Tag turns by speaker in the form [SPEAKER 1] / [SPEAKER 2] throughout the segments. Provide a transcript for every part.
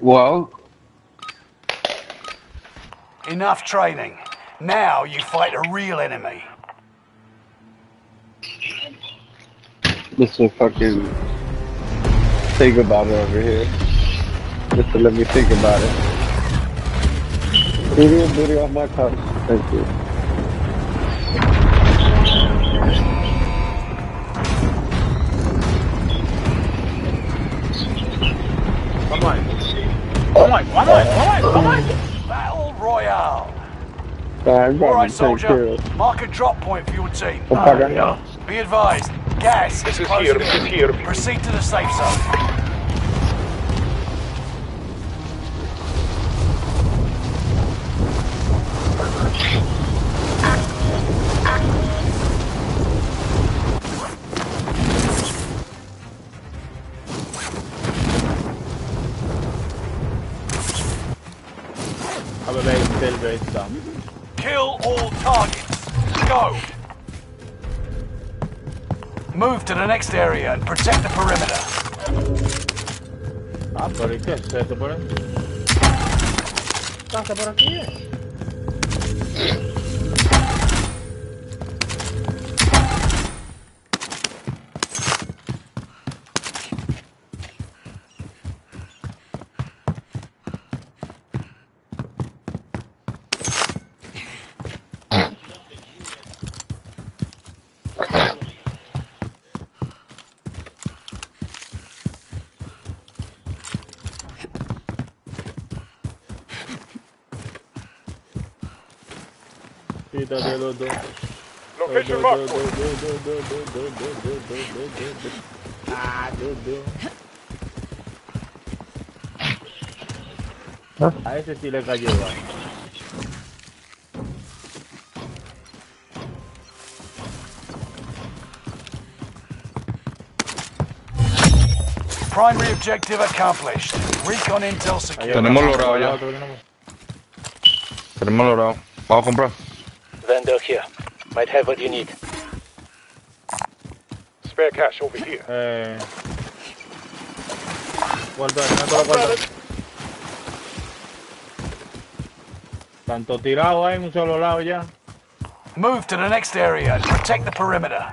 [SPEAKER 1] Well,
[SPEAKER 2] Enough training. Now you fight a real enemy.
[SPEAKER 1] Mr. fucking think about it over here. Just to let me think about it. And booty off my couch. Thank you.
[SPEAKER 3] on, come on, come on, come on!
[SPEAKER 2] Battle Royale!
[SPEAKER 1] Alright,
[SPEAKER 2] soldier. Mark a drop point for your team.
[SPEAKER 1] Oh,
[SPEAKER 2] Be advised, gas
[SPEAKER 4] is, is
[SPEAKER 2] close.
[SPEAKER 4] Here, here.
[SPEAKER 2] Proceed to the safe zone.
[SPEAKER 3] I'm still.
[SPEAKER 2] Kill all targets. Go. Move to the next area and protect the perimeter.
[SPEAKER 3] I'm very good. é? Tá por aqui? Tá por? down there, little door. A ese sí le cayó.
[SPEAKER 2] Primary objective accomplished. Recon intel secure.
[SPEAKER 5] Tenemos logrado ya. Tenemos logrado. Vamos a comprar.
[SPEAKER 6] Vendor here. Might have what you need.
[SPEAKER 4] Spare cash over here.
[SPEAKER 3] Eh. Guarda, no te lo guarda. Tanto tirado ahí en un solo lado ya.
[SPEAKER 2] Move to the next area and protect the perimeter.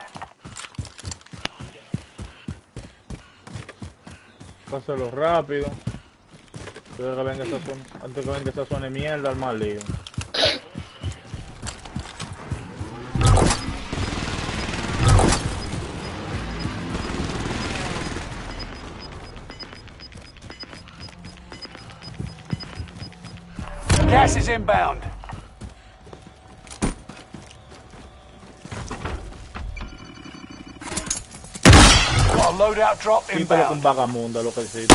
[SPEAKER 3] Pásalo rápido. Antes que venga esa zona, antes que venga esa zona de mierda, al mal lío.
[SPEAKER 2] Gas is inbound. Got a loadout drop
[SPEAKER 3] Quítalo con
[SPEAKER 2] inbound.
[SPEAKER 3] vagamundo, lo que sí.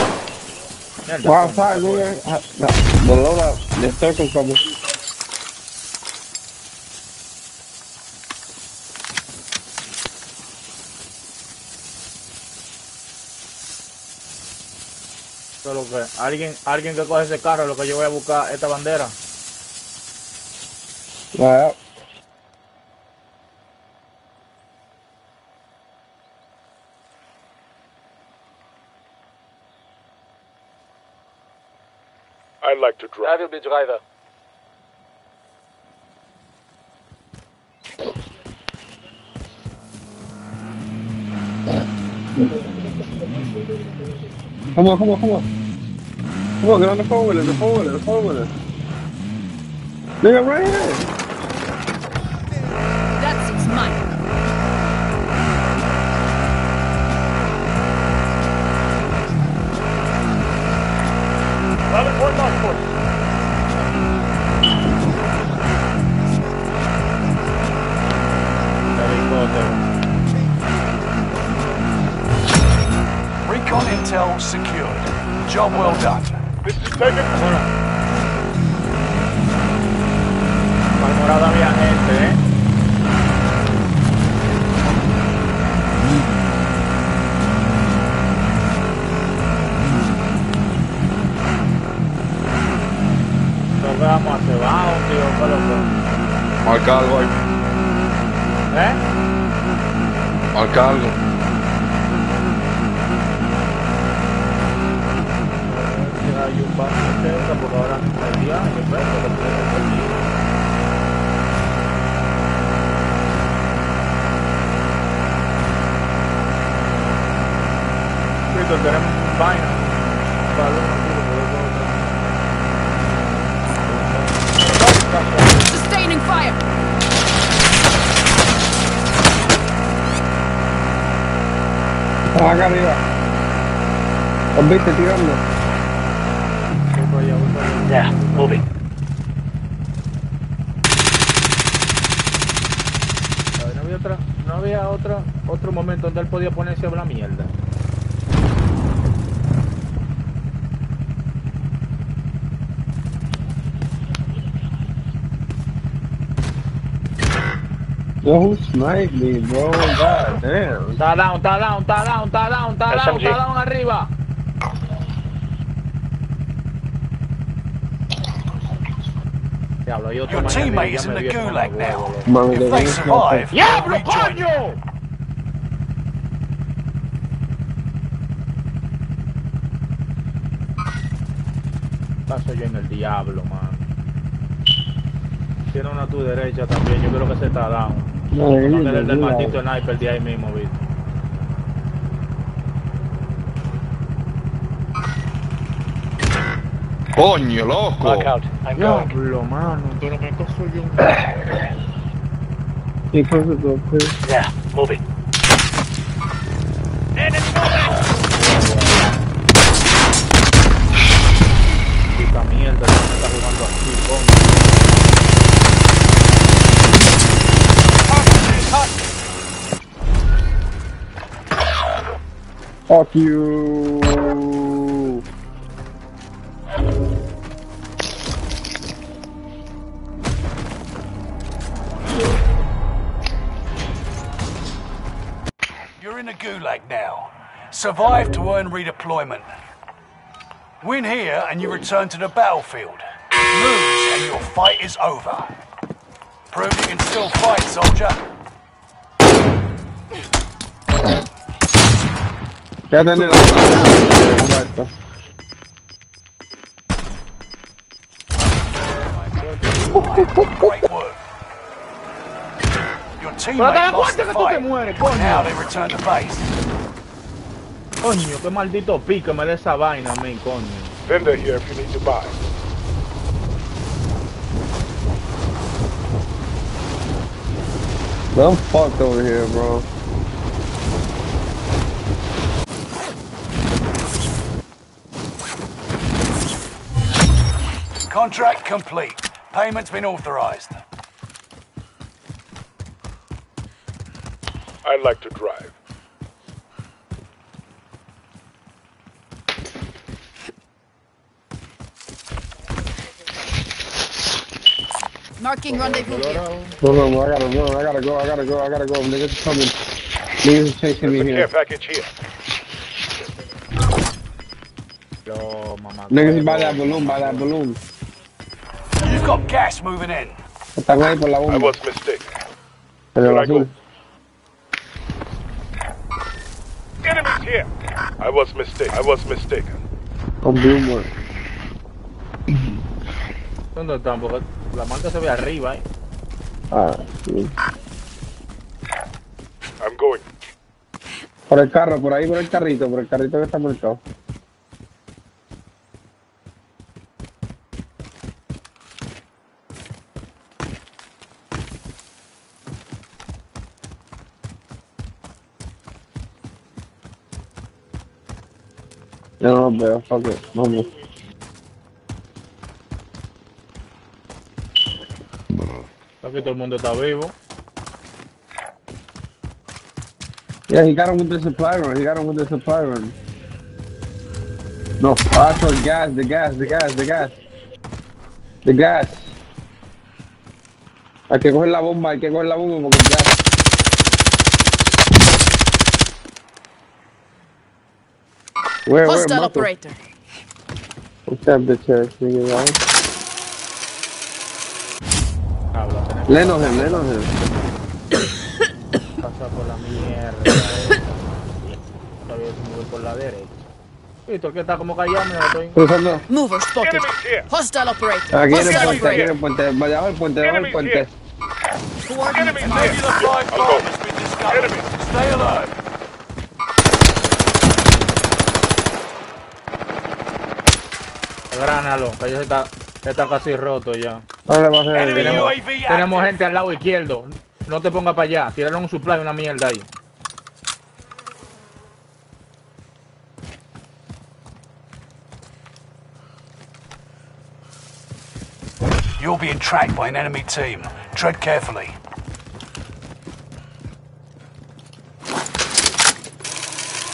[SPEAKER 3] Mierda,
[SPEAKER 1] Well,
[SPEAKER 3] coño.
[SPEAKER 1] outside, nigga. The loadout, the circle coming.
[SPEAKER 3] Eso es lo que, alguien, alguien que coge ese carro, lo que yo voy a buscar esta bandera.
[SPEAKER 1] Alright.
[SPEAKER 4] I'd like to
[SPEAKER 6] drive.
[SPEAKER 4] I
[SPEAKER 6] will be driver.
[SPEAKER 1] Come on, come on, come on. Come on, get on the phone with it, the phone with it, the phone with it. Nigga, right here.
[SPEAKER 2] Secured. Job well done.
[SPEAKER 4] This is taken.
[SPEAKER 3] Bueno. Morado había gente, ¿eh? Nos vamos abajo, tío, ¿qué es lo que?
[SPEAKER 5] Marca algo ahí. Recargo.
[SPEAKER 3] Hay beberapa orang media baik dapat
[SPEAKER 7] Sustaining fire!
[SPEAKER 1] Ah, arriba. Ho 20 tirando!
[SPEAKER 6] Moving.
[SPEAKER 3] A ver, no había otra, no había otra, otro momento donde él podía ponerse a hablar mierda.
[SPEAKER 1] Yo, who sniped me, bro? God damn.
[SPEAKER 3] Está down, está down, está down, está down, está down, está down arriba. Diablo, hay otro
[SPEAKER 2] Your teammate is in the gulag now.
[SPEAKER 3] Paso yo en el diablo, man. Tiene una a tu derecha también, yo creo que se está down.
[SPEAKER 1] No,
[SPEAKER 3] No el del maldito sniper de ahí mismo, ¿viste?
[SPEAKER 5] Coño, loco.
[SPEAKER 6] Mark out. I'm going.
[SPEAKER 3] Diablo, mano, pero me coso yo un...
[SPEAKER 1] He comes with the please.
[SPEAKER 6] Yeah, moving.
[SPEAKER 3] Puta mierda, que me está jugando así, coño.
[SPEAKER 1] Fuck you.
[SPEAKER 2] Gulag now. Survive to earn redeployment. Win here and you return to the battlefield. Lose and your fight is over. Prove you can still fight, soldier.
[SPEAKER 1] Quédate en el Exacto.
[SPEAKER 2] Teammate lost the
[SPEAKER 3] que tú te
[SPEAKER 2] fight.
[SPEAKER 3] coño.
[SPEAKER 2] Now they return to base.
[SPEAKER 3] Coño, qué maldito pico me da esa vaina a mí, coño.
[SPEAKER 4] Vendor here if you need to buy.
[SPEAKER 1] I'm fucked over here, bro.
[SPEAKER 2] Contract complete. Payment's been authorized.
[SPEAKER 4] I'd like to drive.
[SPEAKER 7] Marking rendezvous here.
[SPEAKER 1] No, no, no, I gotta run. I gotta go. I gotta go. I gotta go. Niggas are coming. Niggas are chasing me
[SPEAKER 4] There's a care
[SPEAKER 1] here.
[SPEAKER 4] package here.
[SPEAKER 3] Yo, mamá.
[SPEAKER 1] Niggas by that balloon, by that balloon.
[SPEAKER 2] You've got gas moving in.
[SPEAKER 1] Están ahí por la
[SPEAKER 4] I was mistaken.
[SPEAKER 1] En
[SPEAKER 4] Should I
[SPEAKER 1] azul.
[SPEAKER 4] go? Here. I was mistaken. I was mistaken.
[SPEAKER 1] Con Billboard.
[SPEAKER 3] ¿Dónde están? Porque la marca se ve arriba, eh.
[SPEAKER 1] Ah, sí.
[SPEAKER 4] I'm going.
[SPEAKER 1] Por el carro, por ahí, por el carrito, por el carrito que está marcado. Veo, fuck it.
[SPEAKER 3] Aquí todo el mundo está vivo.
[SPEAKER 1] Yeah, he got him with the supply run. He got him with the supply run. No, ah, for gas, the gas, the gas, the gas. The gas. Hay que coger la bomba, hay que coger la bomba porque el gas. Where, where,
[SPEAKER 7] Hostile
[SPEAKER 1] Marco?
[SPEAKER 7] operator.
[SPEAKER 1] What's that bitch ass nigga, right?
[SPEAKER 3] Habla, tenemos
[SPEAKER 1] Leno him, Leno him.
[SPEAKER 3] que pasar por por la mierda. Todavía se mueve por la derecha. Víctor, que está como callado, me lo estoy...
[SPEAKER 1] Cruzando.
[SPEAKER 7] Mover spotted.
[SPEAKER 4] Enemies here.
[SPEAKER 7] Hostile operator.
[SPEAKER 1] Aquí en el
[SPEAKER 7] Hostile
[SPEAKER 1] puente, aquí en el
[SPEAKER 7] operator.
[SPEAKER 1] puente. Debajo del puente, debajo del
[SPEAKER 4] Enemies
[SPEAKER 1] puente.
[SPEAKER 4] here.
[SPEAKER 7] Coordinates
[SPEAKER 4] Enemies
[SPEAKER 7] marked.
[SPEAKER 4] here.
[SPEAKER 2] Regular live
[SPEAKER 3] Gránalo, que ya se está, ya está casi roto ya. Tenemos
[SPEAKER 2] active.
[SPEAKER 3] gente al lado izquierdo. No te pongas para allá. Tírale un supply una mierda ahí.
[SPEAKER 2] You're being tracked by an enemy team. Tread carefully.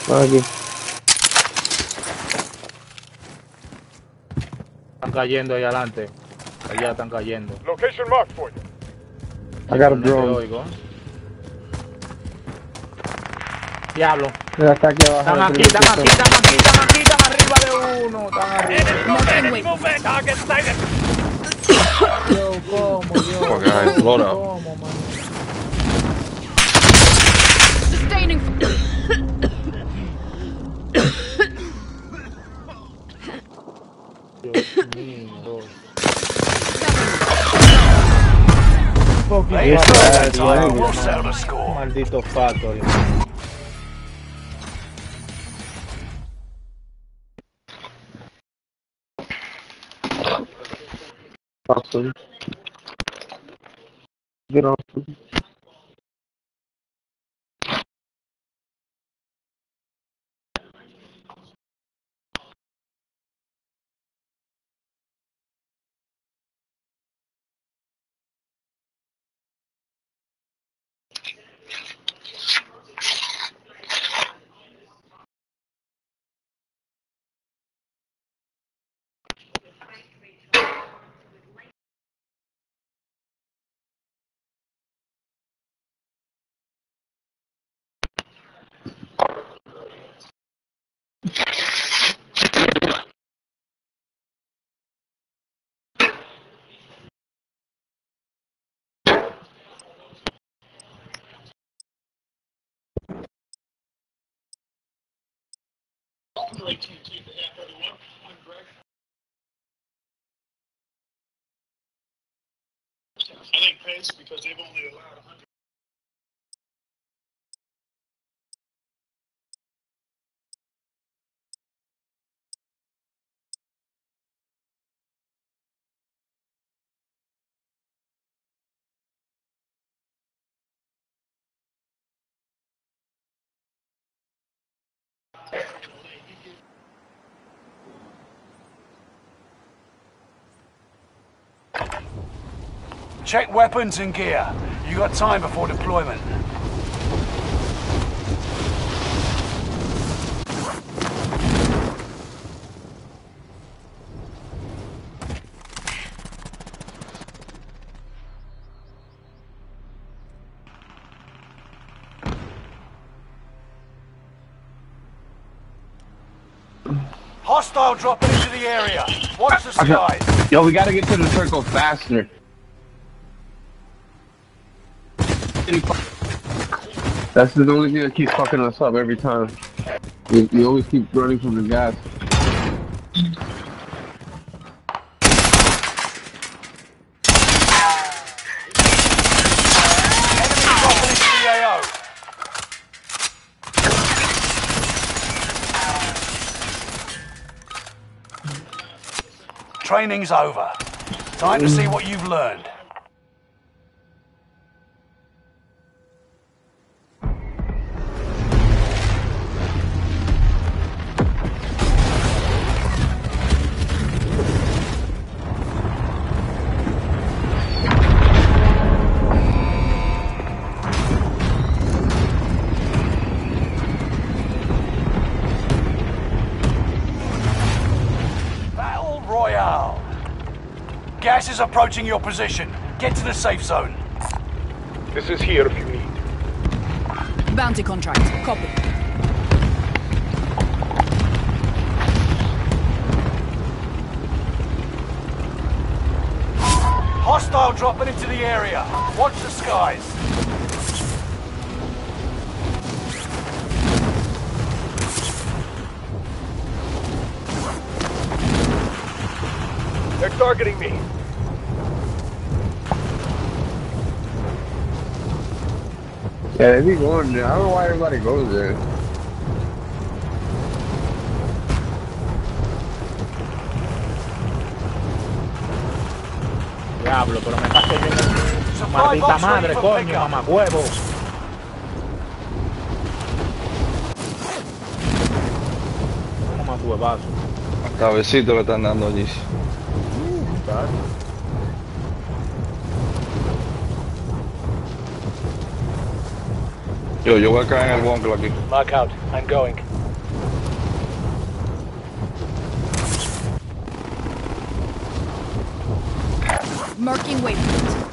[SPEAKER 1] Aquí.
[SPEAKER 3] Están cayendo ahí adelante. Allá están cayendo.
[SPEAKER 4] Location marked for you.
[SPEAKER 1] I got a drone.
[SPEAKER 3] Diablo.
[SPEAKER 1] Está aquí abajo.
[SPEAKER 3] Están aquí, están aquí, están aquí, están aquí, están arriba de uno. Están arriba. Yo, ¿cómo, yo? ¿Cómo, man? Dios mío.
[SPEAKER 2] They
[SPEAKER 3] Fucking
[SPEAKER 2] destroyed that
[SPEAKER 3] factory,
[SPEAKER 2] time.
[SPEAKER 1] Awesome.
[SPEAKER 8] I think Pace because they've only allowed 100.
[SPEAKER 2] Check weapons and gear. You got time before deployment. Hostile dropping into the area. Watch the skies.
[SPEAKER 1] Yo, we gotta get to the circle faster. That's the only thing that keeps fucking us up every time. We, you always keep running from the gas.
[SPEAKER 2] Training's over. Time to see what you've learned. Gas is approaching your position. Get to the safe zone.
[SPEAKER 4] This is here if you need.
[SPEAKER 7] Bounty contract. Copy.
[SPEAKER 2] Hostile dropping into the area. Watch the skies.
[SPEAKER 4] They're targeting me.
[SPEAKER 1] Yeah, they be going there. I don't know why everybody goes there.
[SPEAKER 3] Diablo, pero me su
[SPEAKER 2] Supply
[SPEAKER 3] maldita madre, coño,
[SPEAKER 2] pickup.
[SPEAKER 3] mamacuevo. Mamacuevazo.
[SPEAKER 5] Cabecito le están dando allí.
[SPEAKER 3] ¿sabes?
[SPEAKER 5] Yo, yo voy a caer en el bunker aquí.
[SPEAKER 6] Mark out. I'm going.
[SPEAKER 7] Marking waypoint.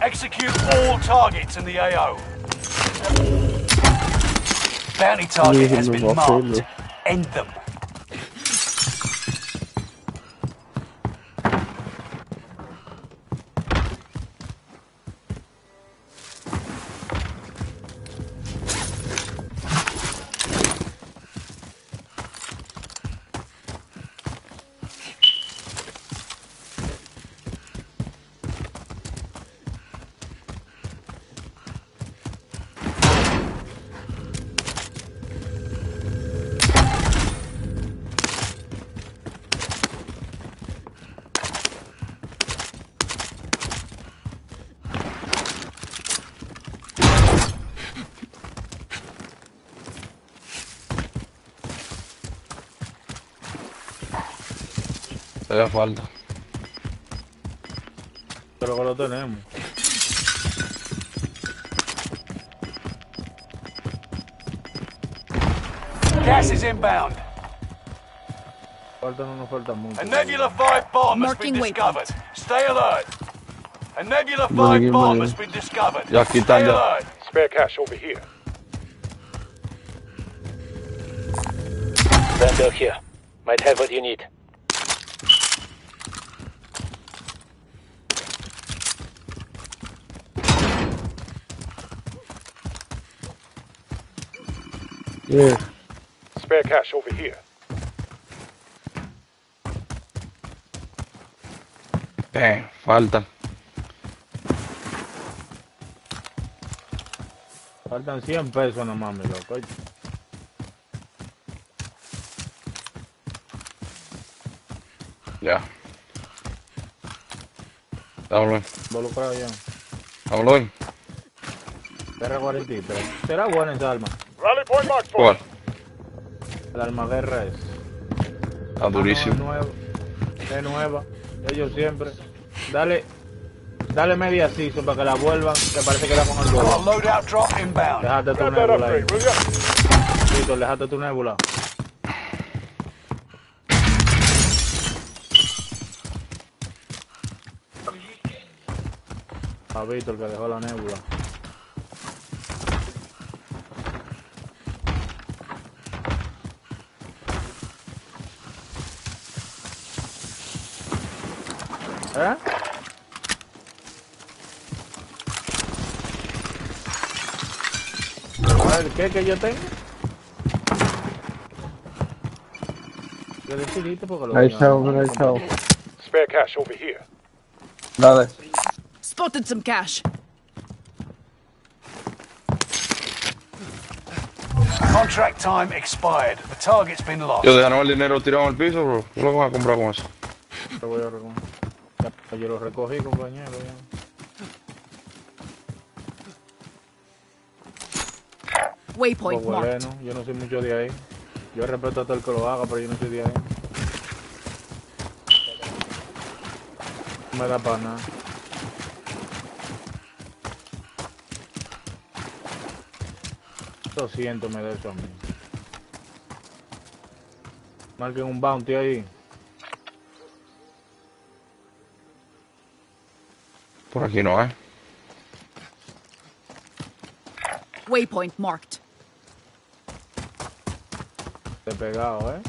[SPEAKER 2] Execute all targets in the AO. Bounty target has been marked. End them.
[SPEAKER 5] Todavía falta.
[SPEAKER 3] Pero que lo tenemos.
[SPEAKER 2] Gas is inbound.
[SPEAKER 3] Falta no nos falta mucho.
[SPEAKER 2] A Nebula 5 bomb has been discovered. Stay alert. A Nebula 5
[SPEAKER 1] Money,
[SPEAKER 2] bomb has been discovered.
[SPEAKER 5] Ya aquí están ya.
[SPEAKER 2] alert.
[SPEAKER 4] Spare cash over here.
[SPEAKER 6] Vandal here. Might have what you need.
[SPEAKER 1] Yeah.
[SPEAKER 4] Spare cash over here.
[SPEAKER 5] Damn, faltan.
[SPEAKER 3] Faltan 100 pesos nomás, mi loco.
[SPEAKER 5] Ya. Vámonos,
[SPEAKER 3] Involucrado ya.
[SPEAKER 5] vámonos.
[SPEAKER 3] R43. Será buena esa arma.
[SPEAKER 4] Rally point marked for.
[SPEAKER 5] ¿Cuál?
[SPEAKER 3] El arma guerra es.
[SPEAKER 5] Está durísimo.
[SPEAKER 3] Es nueva. Es nueva. Ellos siempre. Dale. Dale media season para que la vuelvan. Que parece que la con el
[SPEAKER 2] A
[SPEAKER 3] huevo.
[SPEAKER 2] loadout drop inbound.
[SPEAKER 3] Déjate tu nebula ahí. Víctor, déjate tu nebula. A Víctor que dejó la nebula. ¿Qué que yo tengo? Yo decidiste porque lo
[SPEAKER 1] Ahí
[SPEAKER 3] mío
[SPEAKER 1] está,
[SPEAKER 3] no-
[SPEAKER 1] ahí está.
[SPEAKER 4] Spare cash over here.
[SPEAKER 1] Dale.
[SPEAKER 7] Spotted some cash.
[SPEAKER 2] Contract time expired. The target's been lost.
[SPEAKER 5] Yo dejaron el dinero tirado en el piso, bro. ¿Qué lo que vas a comprar con eso?
[SPEAKER 3] Te voy a recoger. Yo lo recogí, compañero. Ya.
[SPEAKER 7] Waypoint
[SPEAKER 3] Pues
[SPEAKER 7] marked.
[SPEAKER 3] bueno, yo no soy mucho de ahí. Yo respeto a todo el que lo haga, pero yo no soy de ahí. No me da para nada. Lo siento, me da eso a mí. Marquen un bounty ahí.
[SPEAKER 5] Por aquí no, ¿eh?
[SPEAKER 7] Waypoint marked.
[SPEAKER 3] Pegado, ¿eh?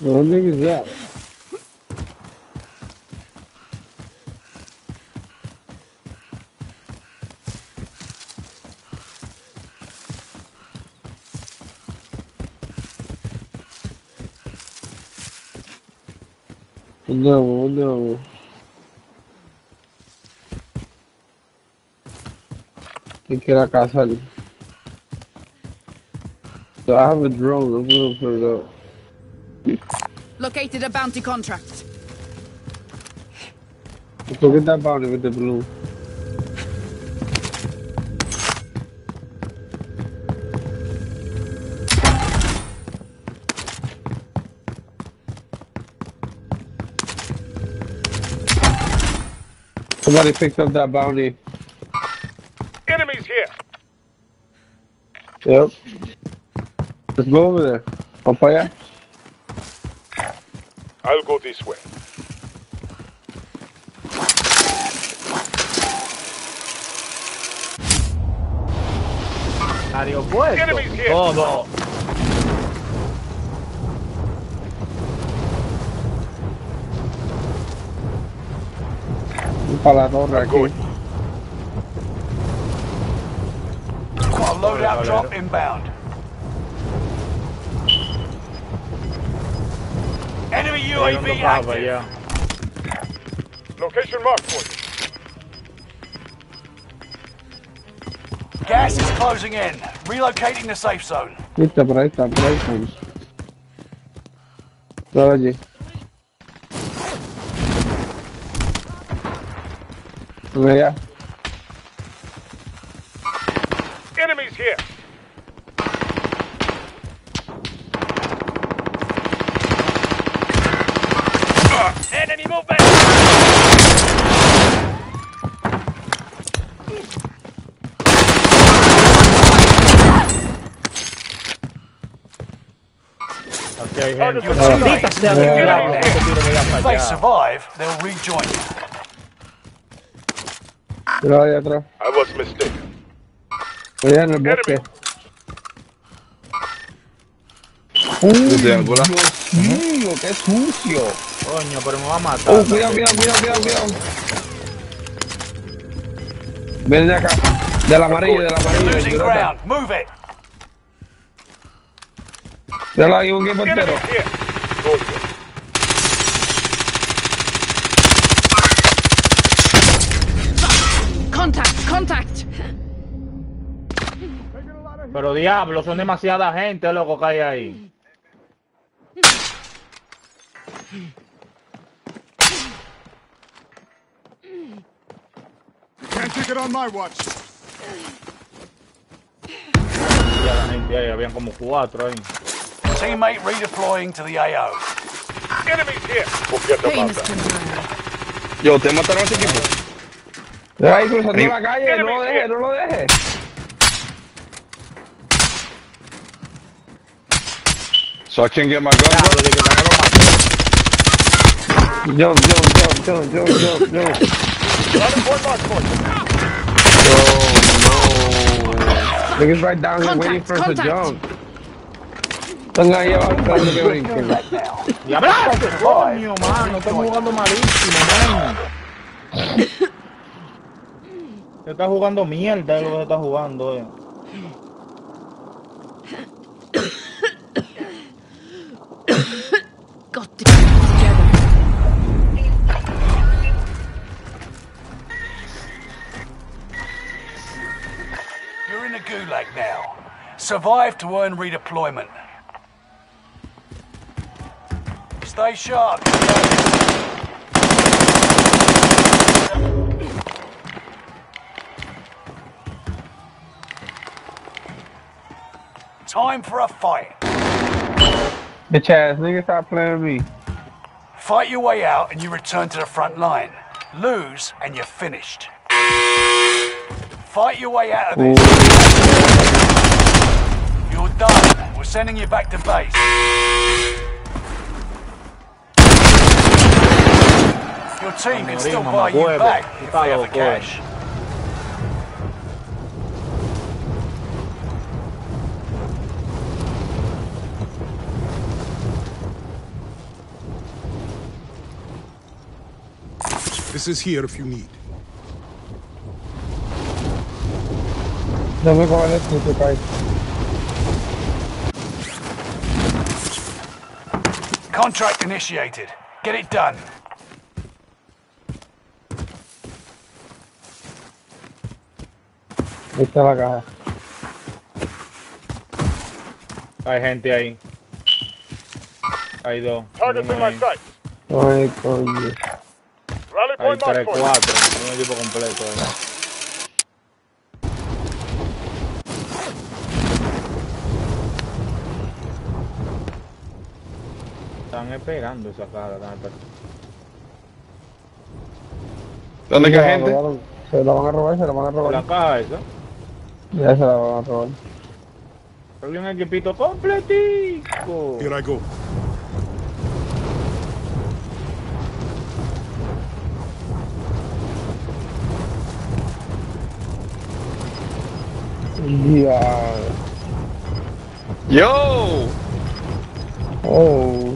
[SPEAKER 1] ¿Dónde es eso? ¿Dónde vamos? Un nuevo, un nuevo. ¿Quién quiera cazar? So I have a drone, I'm gonna put it up.
[SPEAKER 7] Located a bounty contract.
[SPEAKER 1] Go get that bounty with the balloon. Somebody picked up that bounty. Yep. Let's go over there. Para allá.
[SPEAKER 4] I'll go this way. Enemies here.
[SPEAKER 3] Todo.
[SPEAKER 1] Para la torre aquí.
[SPEAKER 2] Drop inbound. Enemy
[SPEAKER 3] Estoy yendo
[SPEAKER 2] UAV
[SPEAKER 3] para
[SPEAKER 2] active.
[SPEAKER 3] allá.
[SPEAKER 4] Location marked for you.
[SPEAKER 2] Gas is closing in. Relocating the safe zone.
[SPEAKER 1] Viste, por ahí está, por ahí están. Todo
[SPEAKER 3] hay
[SPEAKER 2] they survive, they'll rejoin you.
[SPEAKER 4] I was mistaken.
[SPEAKER 1] En el bosque. Mío, qué sucio.
[SPEAKER 3] Coño, pero me va a matar.
[SPEAKER 1] Oh, cuidado, cuidado, cuidado, cuidado, cuidado. Ven de acá. De la amarilla, de la
[SPEAKER 2] it.
[SPEAKER 1] Míralo ahí, un equipo entero.
[SPEAKER 7] Contact, contact.
[SPEAKER 3] Pero diablo, son demasiada gente, loco, que hay ahí.
[SPEAKER 8] Can't take it on my watch.
[SPEAKER 3] Ya la gente ahí, habían como cuatro ahí.
[SPEAKER 2] Teammate redeploying to the AO.
[SPEAKER 4] Enemies here. Forget
[SPEAKER 7] Pain
[SPEAKER 4] about
[SPEAKER 7] is
[SPEAKER 4] that.
[SPEAKER 7] temporary.
[SPEAKER 5] Yo, ¿ustedes mataron a ese equipo?
[SPEAKER 1] Mira ahí cruzando la calle, no lo dejes, no lo dejes.
[SPEAKER 5] So I can't get my gun,
[SPEAKER 3] Diablo,
[SPEAKER 5] bro?
[SPEAKER 3] de que también lo maté.
[SPEAKER 1] Jump, jump, jump, jump, jump, jump, jump. Niggas right down here waiting for us to jump. Están ahí abajo que brinquen.
[SPEAKER 3] ¡Diablaste, coño, mano! Estamos jugando malísimo, man. Se está jugando mierda, es lo que se está jugando, eh.
[SPEAKER 2] You're in the gulag now. Survive to earn redeployment. Stay sharp. Time for a fight.
[SPEAKER 1] Bitch ass nigga, stop playing with me.
[SPEAKER 2] Fight your way out and you return to the front line. Lose and you're finished. Fight your way out of this. You're done. We're sending you back to base. Your team can still
[SPEAKER 3] Morimos,
[SPEAKER 2] buy you
[SPEAKER 3] mamahuevo.
[SPEAKER 2] back if
[SPEAKER 3] Está
[SPEAKER 2] they have the
[SPEAKER 3] eh.
[SPEAKER 2] cash.
[SPEAKER 8] This is here if you need.
[SPEAKER 1] Dame con el escudo, Kai.
[SPEAKER 2] Contract initiated. Get it done.
[SPEAKER 1] Ahí está la caja.
[SPEAKER 3] Hay gente ahí. Hay dos.
[SPEAKER 1] Ay, coño.
[SPEAKER 3] Hay tres, cuatro. Un equipo completo. Están esperando esa cara. Están esperando.
[SPEAKER 5] ¿Dónde hay
[SPEAKER 1] la
[SPEAKER 5] gente?
[SPEAKER 1] Se la van a robar, se la van a
[SPEAKER 3] La
[SPEAKER 1] robar.
[SPEAKER 3] caja esa.
[SPEAKER 1] Ya se la van a robar.
[SPEAKER 3] Hay un equipito completico.
[SPEAKER 8] Here I go.
[SPEAKER 1] Ya.
[SPEAKER 5] ¡Yo!
[SPEAKER 1] Oh.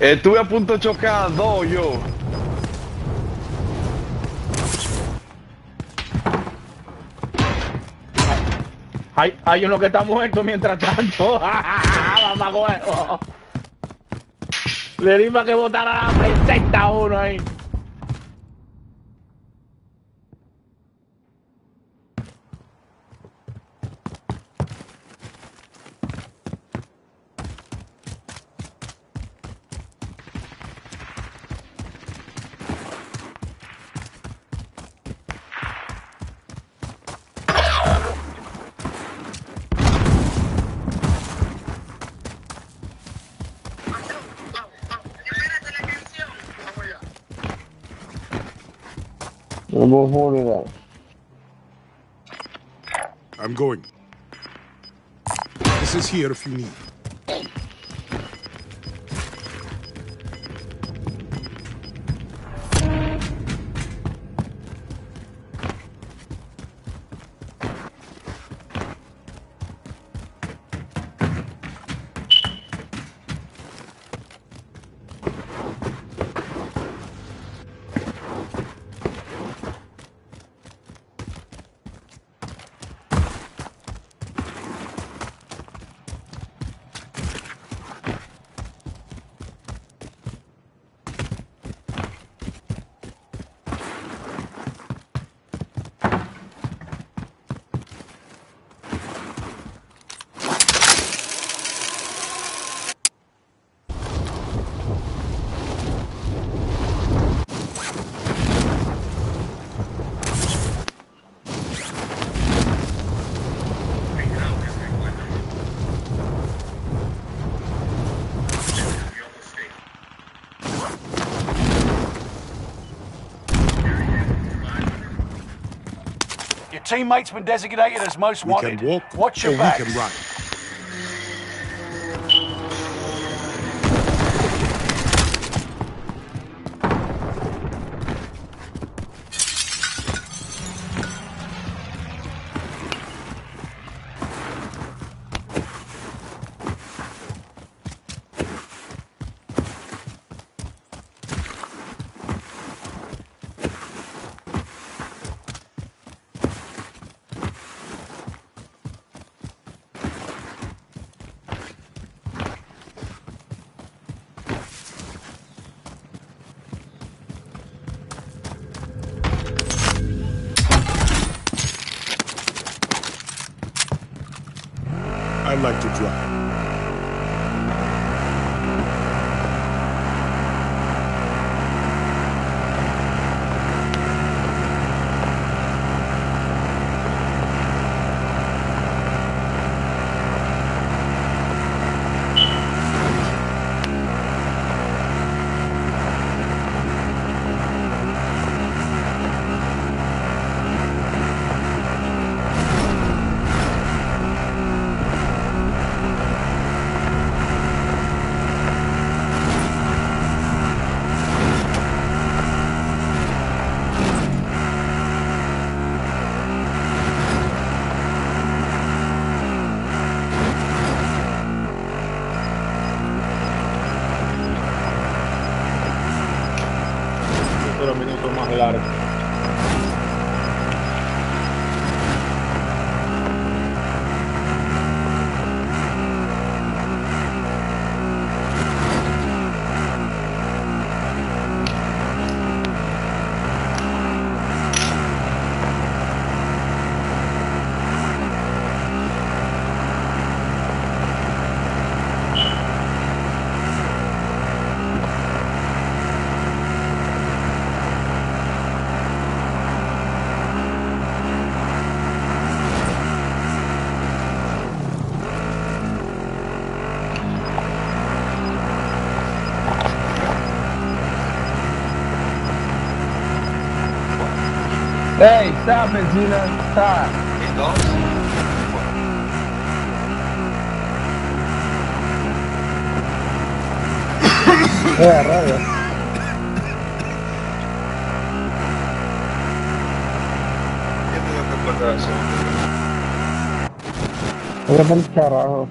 [SPEAKER 5] Estuve a punto de chocar a dos, yo.
[SPEAKER 3] Hay, uno que está muerto mientras tanto. Mamá. Le dimos a que botara la princesa a uno ahí.
[SPEAKER 8] I'm going. This is here if you need.
[SPEAKER 2] Teammate's been designated as most wanted.
[SPEAKER 8] can walk
[SPEAKER 2] Watch your
[SPEAKER 8] we
[SPEAKER 2] backs.
[SPEAKER 8] can run. I like to drive.
[SPEAKER 5] Ei, tá, Medina, tá. Idoso?
[SPEAKER 1] É, raio. Leva
[SPEAKER 5] no caralho.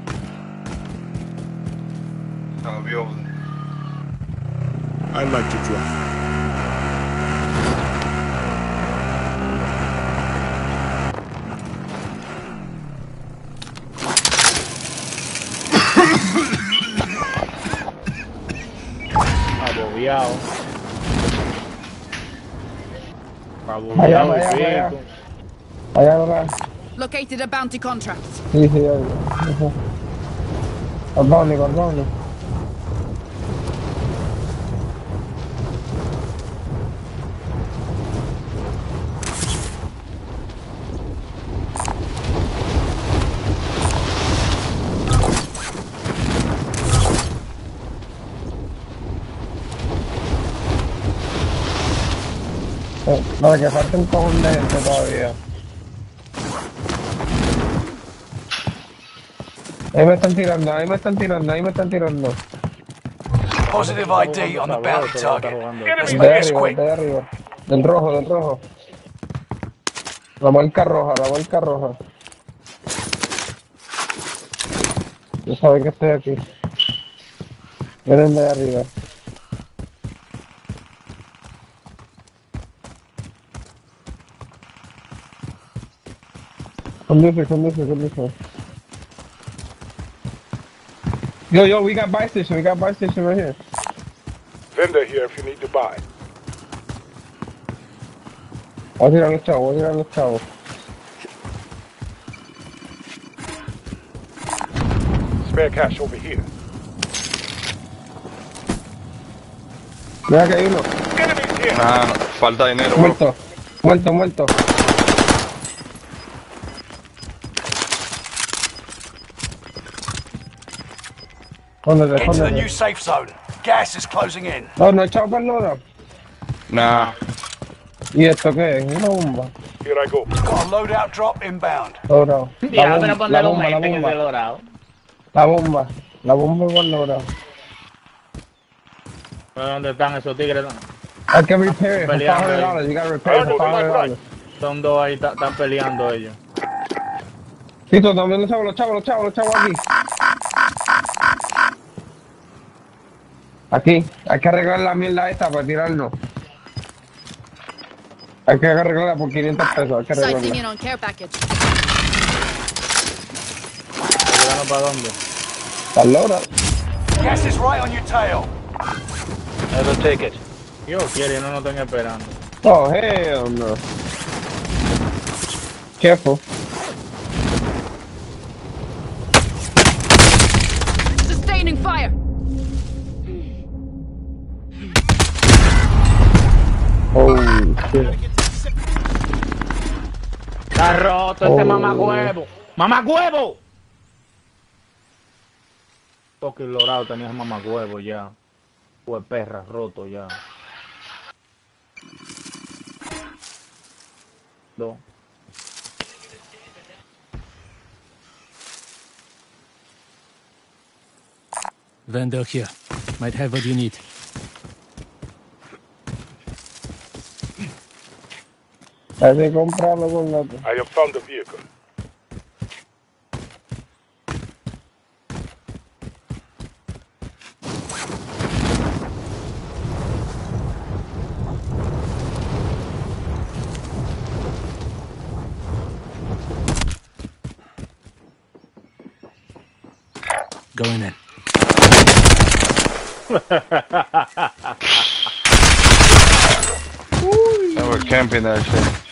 [SPEAKER 8] I'd like to drive.
[SPEAKER 3] Abobiado.
[SPEAKER 1] Allá,
[SPEAKER 3] Abobiado,
[SPEAKER 1] allá, allá. Allá.
[SPEAKER 7] Located a bounty contract.
[SPEAKER 1] Sí, sí, oye. Ujú. Cordón, cordón. Eh, No, que falta un cojón de gente todavía. Ahí me están tirando, ahí me están tirando, ahí me están tirando.
[SPEAKER 2] Positive ID on the bounty target. Let's
[SPEAKER 1] De
[SPEAKER 2] make this
[SPEAKER 1] arriba,
[SPEAKER 2] quick.
[SPEAKER 1] de arriba. Del rojo, del rojo. La marca roja, la marca roja. Yo saben que estoy aquí. Vienen de arriba. Conduce, conduce, conduce. Yo, yo, we got buy station, we got buy station right here.
[SPEAKER 4] Vendor here if you need to buy.
[SPEAKER 1] Voy a tirar los chavos, voy a tirar los chavos.
[SPEAKER 4] Spare cash over here.
[SPEAKER 1] Mira que hay uno.
[SPEAKER 4] Enemies here.
[SPEAKER 5] Ah, no, falta dinero, bro.
[SPEAKER 1] Muerto, muerto, muerto. Escóndete,
[SPEAKER 2] Into the new safe zone. Gas is closing in.
[SPEAKER 1] Oh, no, no he echado para el loro.
[SPEAKER 5] Nah,
[SPEAKER 1] ¿Y esto qué es? Una bomba.
[SPEAKER 4] Here I go.
[SPEAKER 2] Got a loadout drop inbound.
[SPEAKER 1] Dorado.
[SPEAKER 3] Ya,
[SPEAKER 1] La,
[SPEAKER 3] pero
[SPEAKER 1] bom-
[SPEAKER 3] ponle
[SPEAKER 1] la
[SPEAKER 3] los
[SPEAKER 1] bomba, la
[SPEAKER 3] 20 en ese
[SPEAKER 1] bomba.
[SPEAKER 3] dorado.
[SPEAKER 1] La bomba. La bomba igual dorado.
[SPEAKER 3] Pero ¿Dónde están esos tigres?
[SPEAKER 1] Hay que repair it for
[SPEAKER 3] Peleando ahí.
[SPEAKER 1] $500. You gotta repair it for $500.
[SPEAKER 3] Son dos ahí, ta- están peleando ellos.
[SPEAKER 1] Tito, también los chavos, los chavos, los chavos, los chavos aquí. Aquí, hay que arreglar la mierda esta para tirarnos. Hay que arreglarla por 500 pesos, hay que arreglarla.
[SPEAKER 7] in on care package.
[SPEAKER 3] ¿Peleando para dónde?
[SPEAKER 1] Está logra.
[SPEAKER 2] Gas is right on your tail.
[SPEAKER 6] I will take it.
[SPEAKER 3] Yo quiero no nos estén esperando.
[SPEAKER 1] Oh, hell no. Careful. Shit.
[SPEAKER 3] Está roto este
[SPEAKER 1] Oh.
[SPEAKER 3] mamagüevo. ¡Mamagüevo! Toque lorado tenía mamagüevo ya. Fue perra, roto ya. Dos.
[SPEAKER 9] Vendor here. Might have what you need.
[SPEAKER 1] Hay que comprarlo con gato.
[SPEAKER 4] I have found the vehicle.
[SPEAKER 9] Going in.
[SPEAKER 5] they were camping that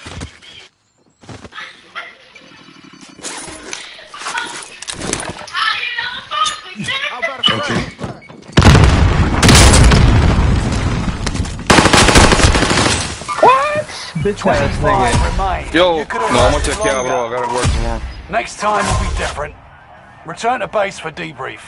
[SPEAKER 1] Bitch ass nigga.
[SPEAKER 2] 25 remain.
[SPEAKER 5] Yo,
[SPEAKER 2] You could have
[SPEAKER 5] no vamos a
[SPEAKER 2] lasted
[SPEAKER 5] chequear, bro. I
[SPEAKER 2] longer.
[SPEAKER 5] gotta work tomorrow.
[SPEAKER 2] Next time will be different. Return to base for debrief.